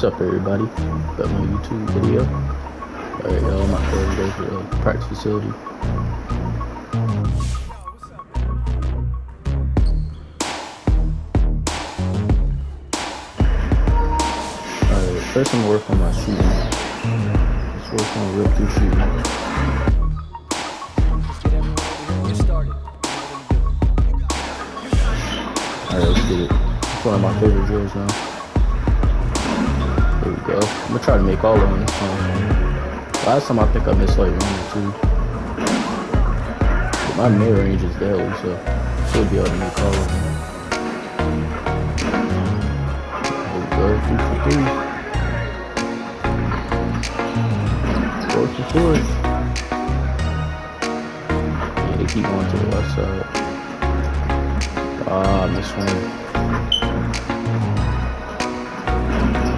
What's up, everybody? Got my YouTube video. Alright, y'all, I'm about to the practice facility. Alright, first I'm gonna work on my shooting. Let's work on real through shooting. Alright, let's get it. It's one of my favorite drills now. I'm gonna try to make all of them this. Last time I think I missed like one or two. But my mid range is deadly, so I should be able to make all of them. There we go. Three for three. Four for four. Yeah, they keep going to the left side. Ah, missed one.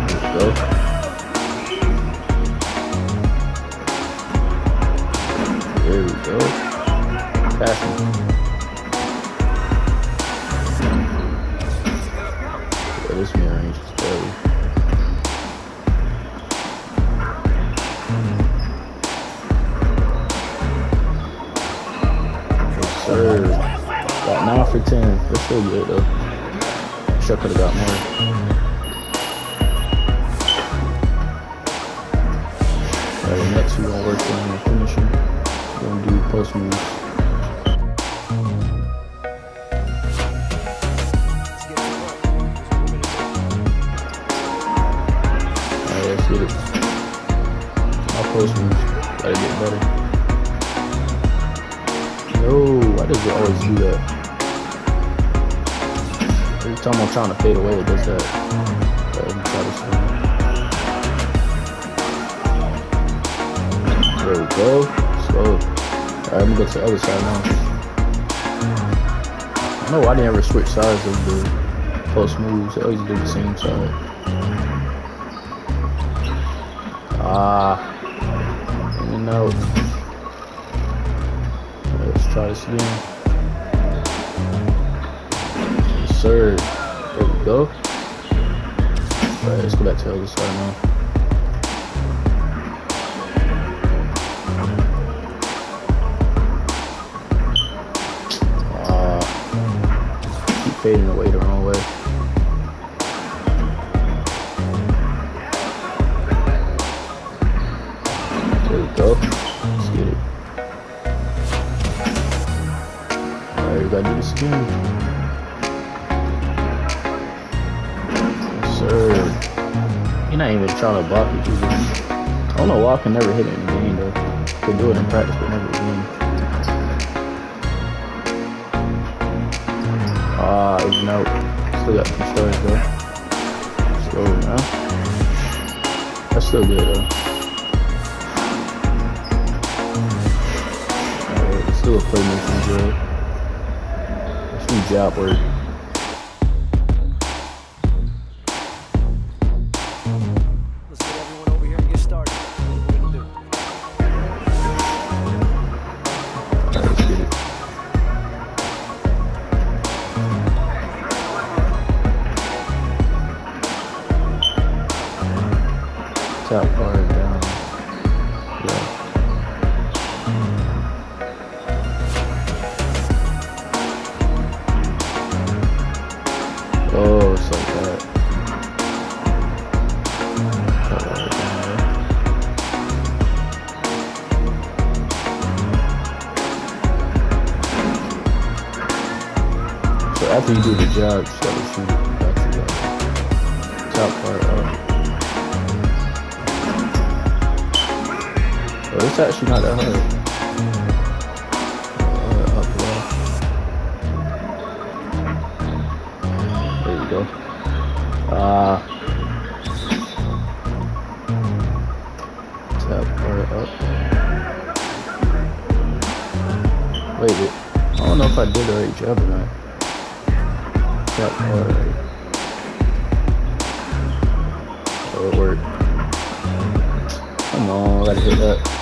We go. There we go. Passing. Yeah, this mirror range is sir. Got 9 for 10. That's still good, though. Could have got more. Gonna Alright, let's get it. My post moves gotta get better. No, why does it always do that? Every time I'm trying to fade away, it does that. There we go. Slow. Alright, I'm gonna go to the other side now. No, I why they switch sides of the post moves. They always do the same side. Ah. In and out. Let's try this again. Yes, sir. There we go. Alright, let's go back to the other side now. Fading away the wrong way. There we go. Let's get it. Alright, we gotta do again. Yes, sir. You're not even trying to block it, you just. I don't know why I can never hit it in the game, though. Could do it in practice, but never Ah, out. Still got some stars, though. Slow now. That's still good, though. Alright, let's a playmaking drill. Do job work. Top bar down. Yeah. Oh, it's like that. So after you do the job, you gotta shoot back to the top part up. Oh, it's actually not that hard. Uh. There you go. Ah. Up. Wait, wait. I don't know if I did the right job or not. Top part. Oh, it worked. Come on, I gotta hit that.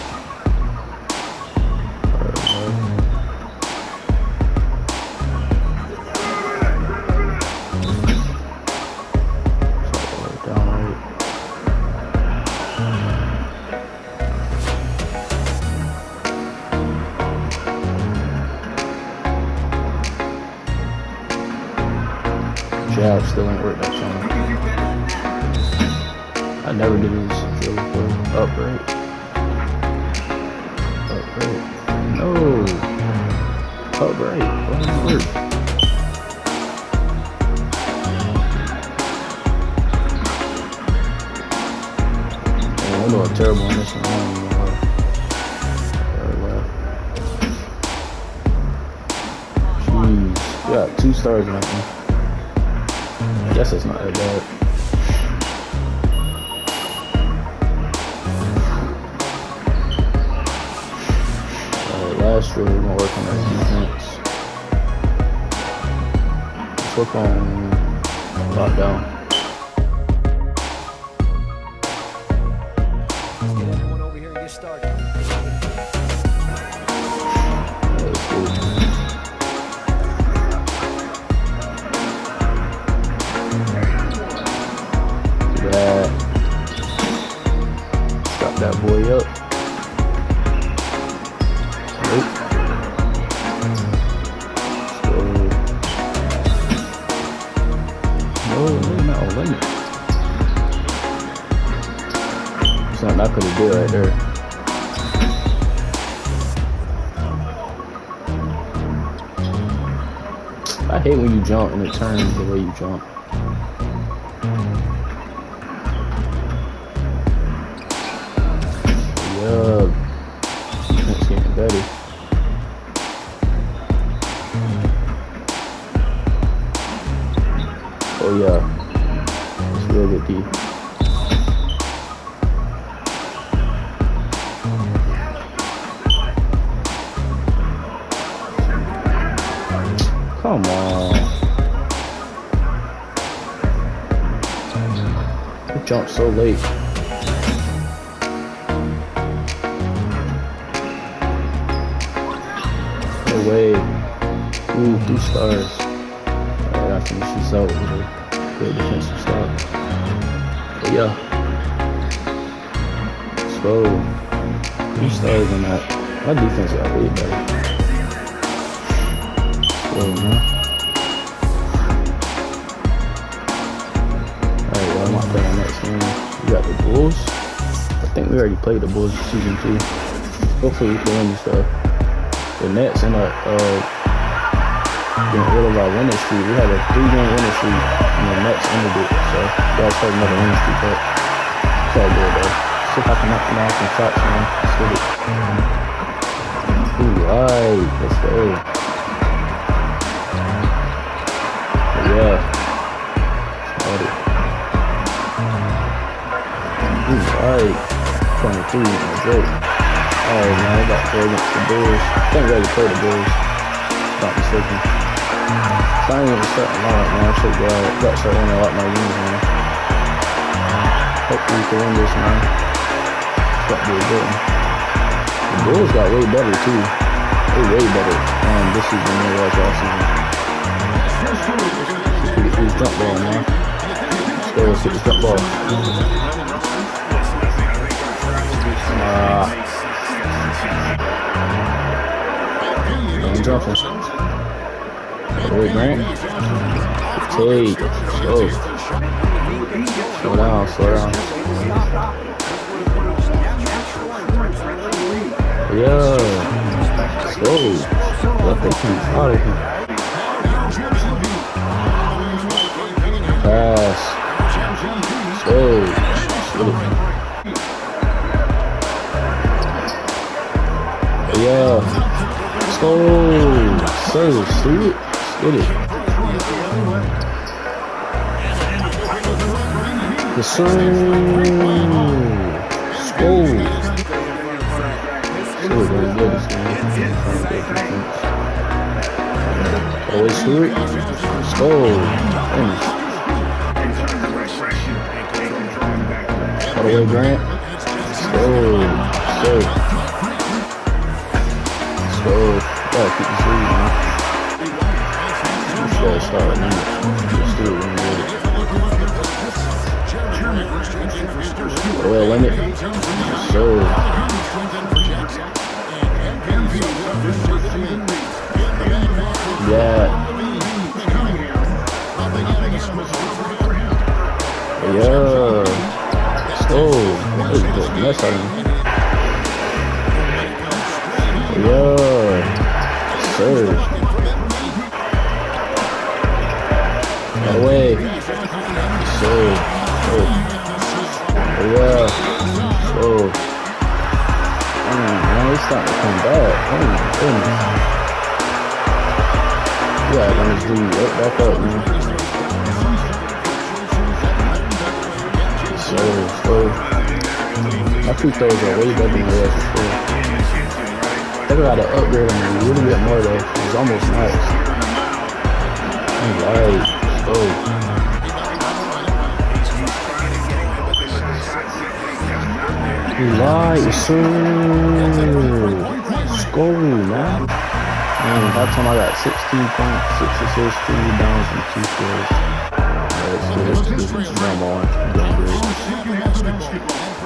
This drill before. Up right. Up. No. Up right. Why didn't work? Man, I'm doing terrible on this one. Jeez. Got two stars. I guess it's not that bad. Alright, last gonna work on that defense. Let's work on uh, lockdown. Something I could have did right there. I hate when you jump and it turns the way you jump. 30. Oh yeah, it's real good tea. Come on. I jumped so late. No way. Ooh, two stars. Alright, I finish this out with a good defensive stop. But yeah. Let's. Two stars on that. My defense got way better. Whoa, man. Alright, well, I'm not playing next game. We got the Bulls. I think we already played the Bulls in season two. Hopefully we can win this stuff. The Nets and uh, uh getting rid of our winning streak. We had a three game winning streak and the Nets ended it. So we gotta another winning streak up. It's all good though. See if I can knock off some shots, man. Let's get it. Alright, let's go. Yeah. Got it. Alright. 23, no joke. Oh man, I got to play against the Bulls. I think already played the Bulls. Not mistaken. So I ain't even starting out, man. I should go out. Got to start winning a lot more games, man. Hopefully we can win this, got to be a good one. The Bulls got way better, too. They way better um, this season than they was last season. Let's get this jump ball, man. Let's go, let's get this jump ball. Uh, I'm Grant. Take. Slow. Slow down, slow down. Yeah. Slow. Let the team out of. Pass. Slow. Yeah. Let's go. Sir, see it. Get it. The sun. Good game. Always it. Let's go. Grant. Let's. Gotta keep lead, man. Gotta start the limit. Let's. Yeah. Yeah. Oh, this is good. Yeah. Sir. Of way. Sir. Oh. Yeah. Oh. Man, it's starting to come back. Oh my goodness. Yeah, run this dude back up, man. So, so my free throws are way better than the rest before. I think I gotta upgrade them a little bit more though. It's almost max. Alright, so Right, so score, man. Man, that time I got 16 points, 6 assists, 2 rebounds, and 2 kills. Let's get it, let's get it. Come on.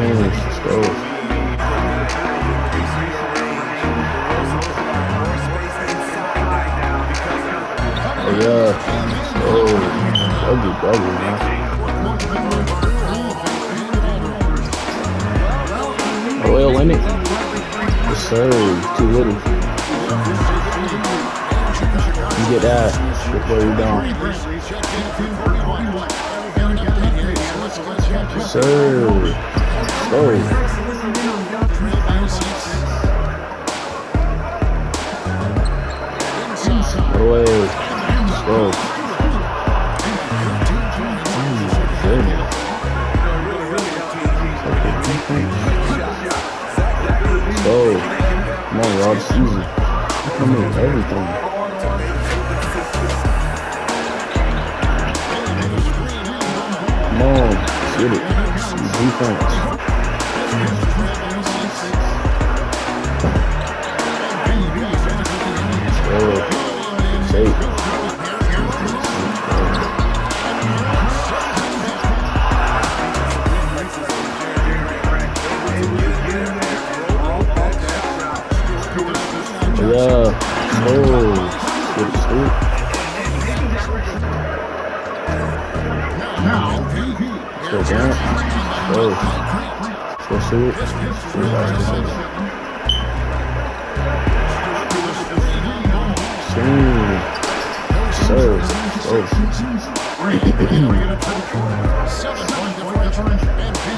Let's go. Oh yeah. Oh, ugly, ugly, man. Oh, Oil limit? Yes, sir. Too little. You get that before you're done. Yes, sir. Go. Away. Go. go. Come on. This easy. Come in everything. Come on. Get it. Defense. Shoot. Swing. Serve. Go.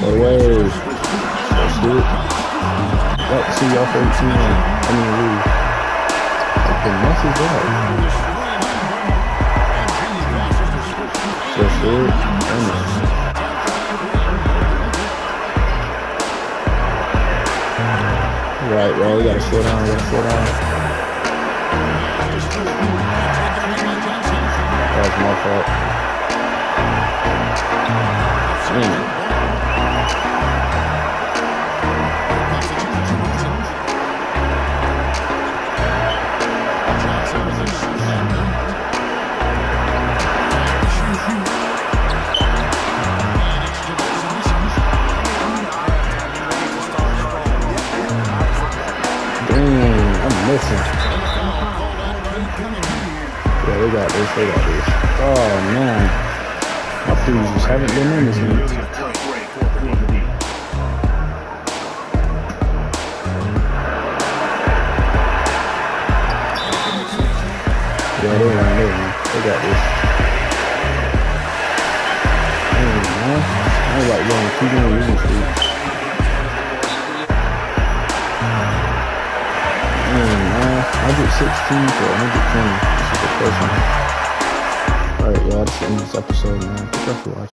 Go away. Let's do it. Let's see y'all 13. I mean, leave the mess is that? Just it. Right, well, we gotta slow down, we gotta slow down. That was my fault. Damn. Just haven't been in this. Yeah, they won, they won. They got this. Dang, man. I like going two game losing streak. man. 116 to 120. This is the first one. Alright, y'all. That's the end of this episode, man. Thank you for watching.